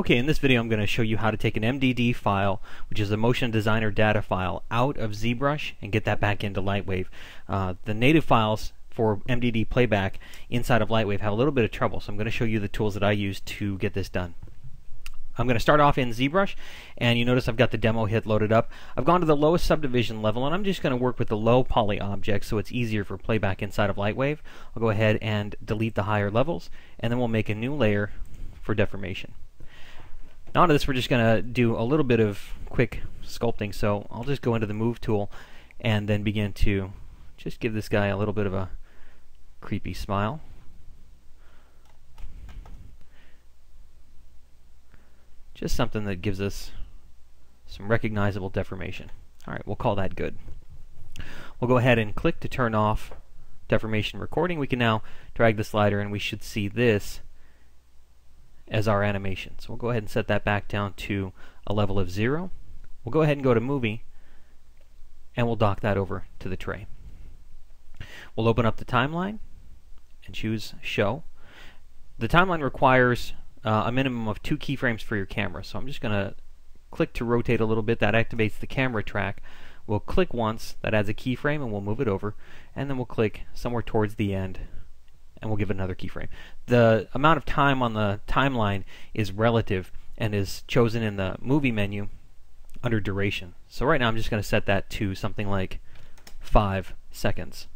Okay, in this video I'm going to show you how to take an MDD file, which is a Motion Designer data file, out of ZBrush and get that back into Lightwave. Uh, the native files for MDD playback inside of Lightwave have a little bit of trouble, so I'm going to show you the tools that I use to get this done. I'm going to start off in ZBrush, and you notice I've got the demo head loaded up. I've gone to the lowest subdivision level, and I'm just going to work with the low poly objects so it's easier for playback inside of Lightwave. I'll go ahead and delete the higher levels, and then we'll make a new layer for deformation. Now onto this we're just going to do a little bit of quick sculpting. So I'll just go into the move tool and then begin to just give this guy a little bit of a creepy smile. Just something that gives us some recognizable deformation. Alright, we'll call that good. We'll go ahead and click to turn off deformation recording. We can now drag the slider and we should see this as our animation. So we'll go ahead and set that back down to a level of zero. We'll go ahead and go to movie and we'll dock that over to the tray. We'll open up the timeline and choose show. The timeline requires uh, a minimum of two keyframes for your camera. So I'm just going to click to rotate a little bit. That activates the camera track. We'll click once, that adds a keyframe, and we'll move it over. And then we'll click somewhere towards the end and we'll give it another keyframe. The amount of time on the timeline is relative and is chosen in the movie menu under duration. So right now I'm just going to set that to something like 5 seconds.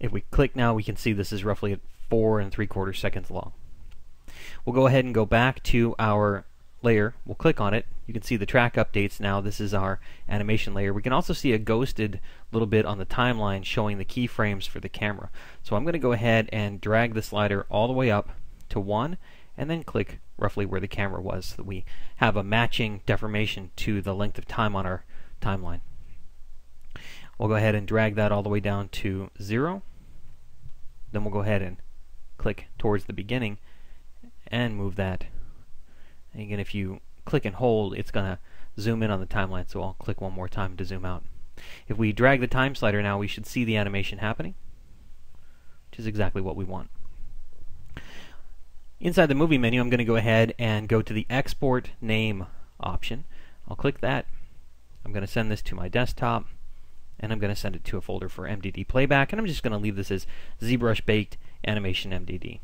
If we click now we can see this is roughly at 4 and 3 quarter seconds long. We'll go ahead and go back to our layer. We'll click on it. You can see the track updates now. This is our animation layer. We can also see a ghosted little bit on the timeline showing the keyframes for the camera. So I'm going to go ahead and drag the slider all the way up to 1 and then click roughly where the camera was so that we have a matching deformation to the length of time on our timeline. We'll go ahead and drag that all the way down to 0. Then we'll go ahead and click towards the beginning and move that and again, if you click and hold, it's going to zoom in on the timeline, so I'll click one more time to zoom out. If we drag the time slider now, we should see the animation happening, which is exactly what we want. Inside the movie menu, I'm going to go ahead and go to the Export Name option. I'll click that. I'm going to send this to my desktop, and I'm going to send it to a folder for MDD playback, and I'm just going to leave this as ZBrush Baked Animation MDD.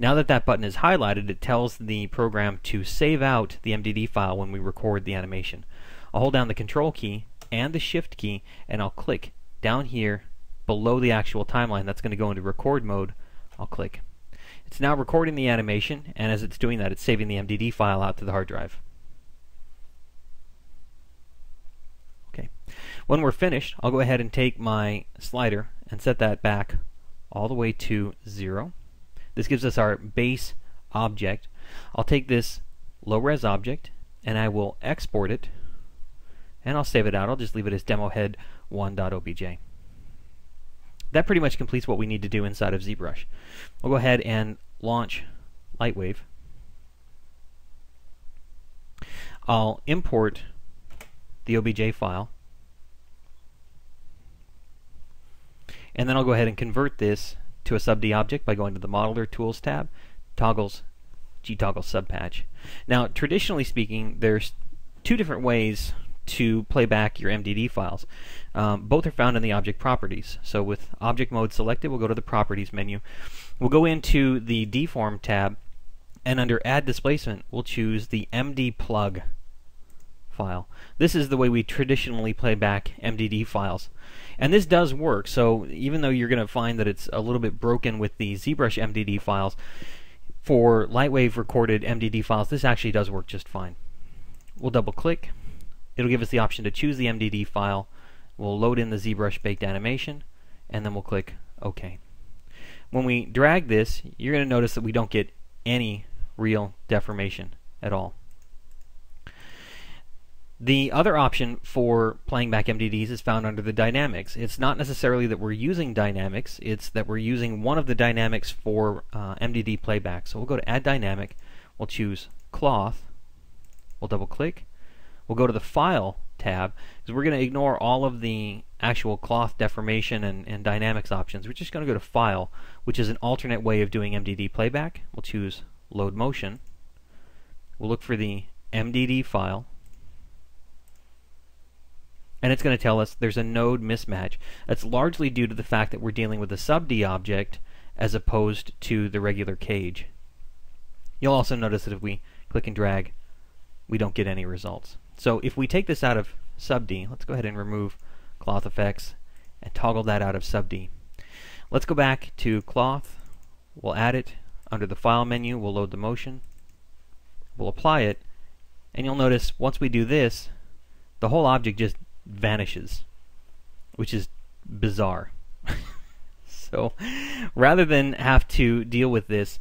Now that that button is highlighted, it tells the program to save out the MDD file when we record the animation. I'll hold down the control key and the shift key and I'll click down here below the actual timeline. That's going to go into record mode. I'll click. It's now recording the animation and as it's doing that it's saving the MDD file out to the hard drive. Okay. When we're finished, I'll go ahead and take my slider and set that back all the way to zero. This gives us our base object. I'll take this low-res object and I will export it and I'll save it out. I'll just leave it as demohead1.obj. That pretty much completes what we need to do inside of ZBrush. We'll go ahead and launch Lightwave. I'll import the OBJ file and then I'll go ahead and convert this to a sub D object by going to the Modeler Tools tab, toggles gtoggle subpatch. Now, traditionally speaking, there's two different ways to play back your MDD files. Um, both are found in the object properties. So with object mode selected, we'll go to the properties menu. We'll go into the deform tab and under add displacement, we'll choose the MD plug file. This is the way we traditionally play back MDD files. And this does work, so even though you're going to find that it's a little bit broken with the ZBrush MDD files, for Lightwave recorded MDD files, this actually does work just fine. We'll double click. It'll give us the option to choose the MDD file. We'll load in the ZBrush baked animation, and then we'll click OK. When we drag this, you're going to notice that we don't get any real deformation at all. The other option for playing back MDDs is found under the dynamics. It's not necessarily that we're using dynamics, it's that we're using one of the dynamics for uh, MDD playback. So we'll go to Add Dynamic, we'll choose Cloth, we'll double click, we'll go to the File tab, because we're going to ignore all of the actual cloth deformation and, and dynamics options. We're just going to go to File, which is an alternate way of doing MDD playback. We'll choose load motion. We'll look for the MDD file. And it's going to tell us there's a node mismatch. That's largely due to the fact that we're dealing with a sub-D object as opposed to the regular cage. You'll also notice that if we click and drag, we don't get any results. So if we take this out of sub-D, let's go ahead and remove cloth effects and toggle that out of sub-D. Let's go back to cloth. We'll add it under the file menu. We'll load the motion. We'll apply it. And you'll notice once we do this, the whole object just vanishes, which is bizarre. so rather than have to deal with this,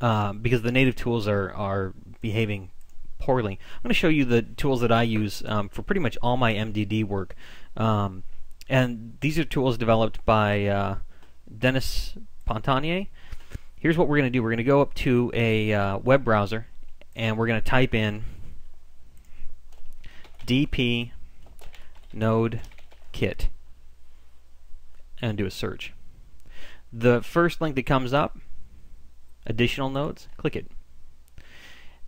uh, because the native tools are, are behaving poorly, I'm going to show you the tools that I use um, for pretty much all my MDD work. Um, and these are tools developed by uh, Denis Pontonnier. Here's what we're going to do. We're going to go up to a uh, web browser and we're going to type in dp node kit and do a search. The first link that comes up, additional nodes, click it.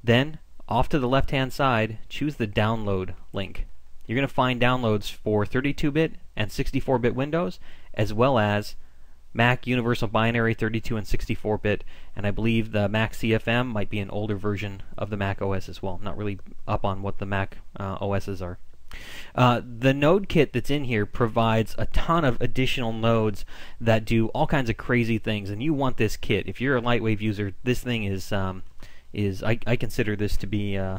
Then, off to the left hand side, choose the download link. You're going to find downloads for 32-bit and 64-bit Windows, as well as Mac Universal Binary 32 and 64-bit, and I believe the Mac CFM might be an older version of the Mac OS as well. I'm not really up on what the Mac uh, OSs are. Uh, the node kit that's in here provides a ton of additional nodes that do all kinds of crazy things, and you want this kit. If you're a Lightwave user, this thing is um, is I, I, consider this to be uh,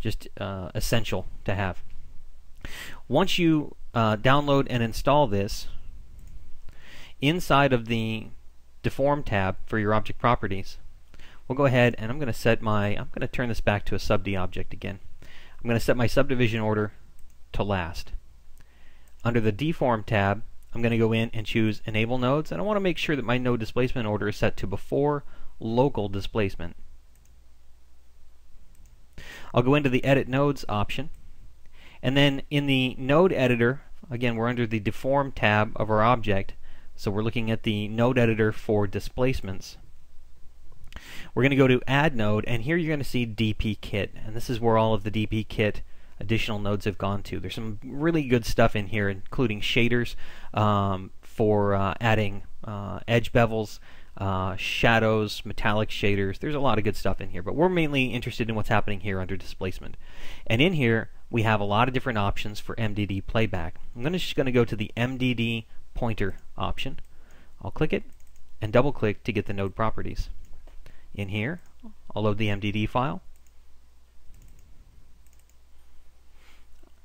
just uh, essential to have. Once you uh, download and install this, inside of the deform tab for your object properties, we'll go ahead and I'm going to set my, I'm going to turn this back to a sub-D object again. I'm going to set my subdivision order to last. Under the deform tab, I'm going to go in and choose enable nodes and I want to make sure that my node displacement order is set to before local displacement. I'll go into the edit nodes option and then in the node editor again we're under the deform tab of our object so we're looking at the node editor for displacements. We're going to go to add node and here you're going to see DP kit and this is where all of the DP kit additional nodes have gone to. There's some really good stuff in here including shaders um, for uh, adding uh, edge bevels, uh, shadows, metallic shaders. There's a lot of good stuff in here, but we're mainly interested in what's happening here under displacement. And in here, we have a lot of different options for MDD playback. I'm gonna, just going to go to the MDD pointer option. I'll click it and double click to get the node properties. In here, I'll load the MDD file.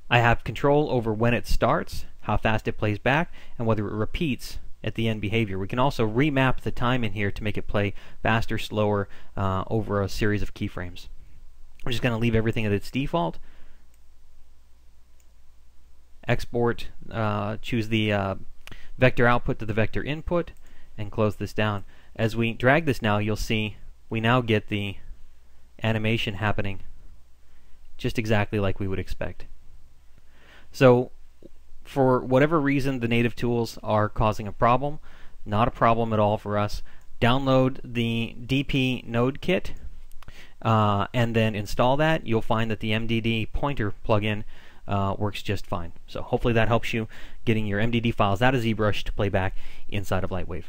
I have control over when it starts, how fast it plays back, and whether it repeats at the end behavior. We can also remap the time in here to make it play faster, slower uh, over a series of keyframes. We're just going to leave everything at its default. Export, uh, choose the uh, vector output to the vector input and close this down. As we drag this now, you'll see we now get the animation happening just exactly like we would expect. So for whatever reason the native tools are causing a problem, not a problem at all for us. Download the DP node kit uh, and then install that. You'll find that the MDD pointer plugin uh, works just fine. So hopefully that helps you getting your MDD files out of ZBrush to play back inside of Lightwave.